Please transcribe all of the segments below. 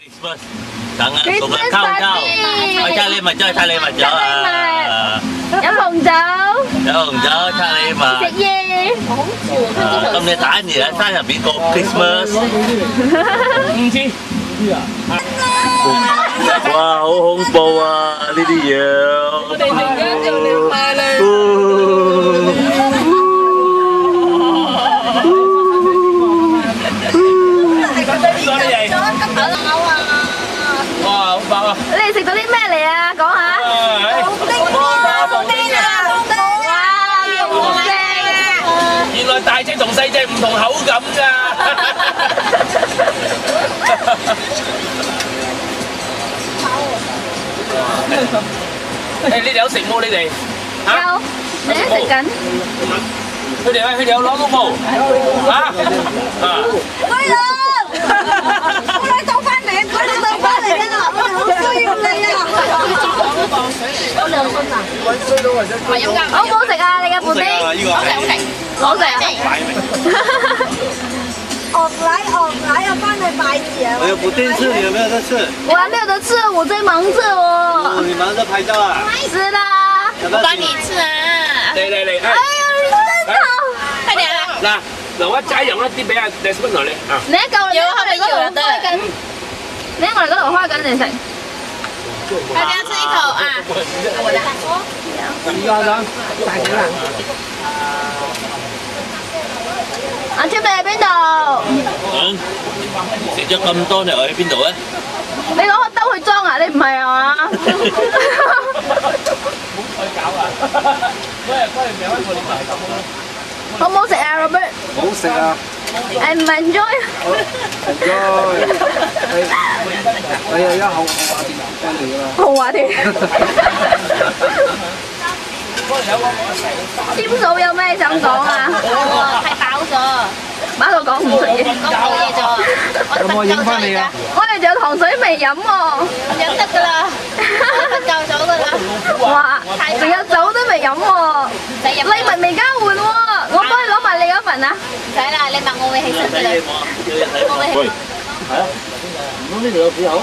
À, Christmas Tặng cũng là không đâu Ở Charlie mà chơi Charlie mà chơi Cháu hồng cháu Cháu hồng cháu Charlie mà. Sẽ dê ờ, Hôm nay tả gì đã tả là bị cột Christmas. Wow, hôn bầu à, đi đi dèo 啲咩嚟啊？讲下。哇，好正啊！原来大只同细只唔同口感㗎。诶，你哋有食冇？你哋有，你都食紧。佢哋佢哋有攞到冇？吓啊！ 好唔好食啊？你嘅布丁？好食好食，好食啊！我有补电视，你有没有在吃？我还没有得吃，我在忙着哦。你忙着拍照啊？是啦。要不要请？嚟嚟嚟，哎呀，真好！快點啦！嗱嗱，我齋用一啲俾阿 Desmond 嚟啊！你一嚿，你喺我哋嗰度開緊，你喺我哋嗰度開緊嚟食。Đây đang sẽ thở à? Do đó, tại cái lặng. Anh sẽ về bên đâu? Ừ. Sẽ cho cầm tô này ở bên đâu ấy? Đi có tao hồi trang à? Đi mày à? Không muốn sẽ Arabic. Muốn sẽ. I'm enjoy. Enjoy. Đây, đây, đây, hồng hồng hùa thì chiếm rượu vô mấy sao còn à? Phải bảo giờ má tôi còn không gì có gì rồi có mua dính phân đi à. Có này chợ thòn sấy mày dẫm không dẫm thật là mình cầu chỗ rồi là wow mình ăn xấu tới mày dẫm không à. lấy mình mình cá hùi luôn ngó mới lỗ mà lấy cái phần á. Sẽ là lên bằng ngồi hay sinh rồi ngồi hay Hả? Nó đi được gì không?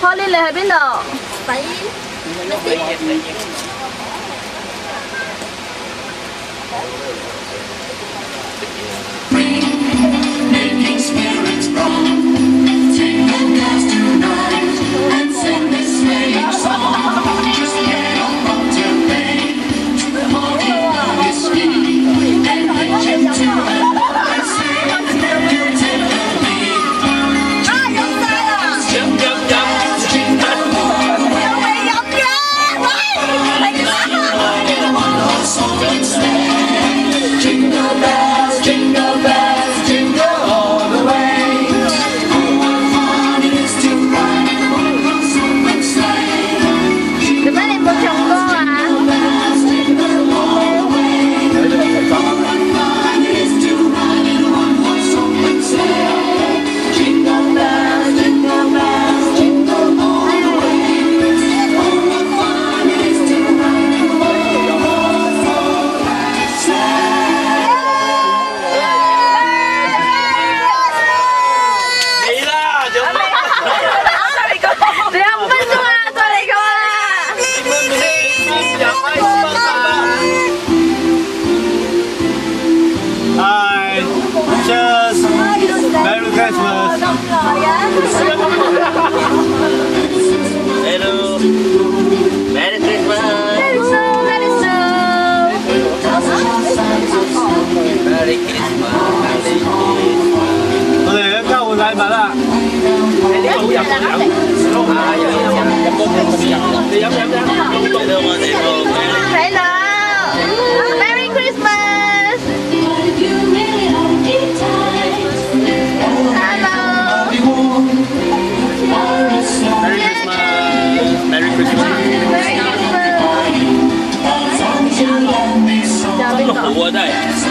Holly 你喺边度？做 Hi. Cheers. Merry Christmas. Hello. Merry Christmas. Merry Christmas. Tôi để các cô gái bán ạ. Để đi vào nhà con Merry Christmas! Merry Christmas! Merry Merry Christmas! Merry Christmas! Merry Christmas!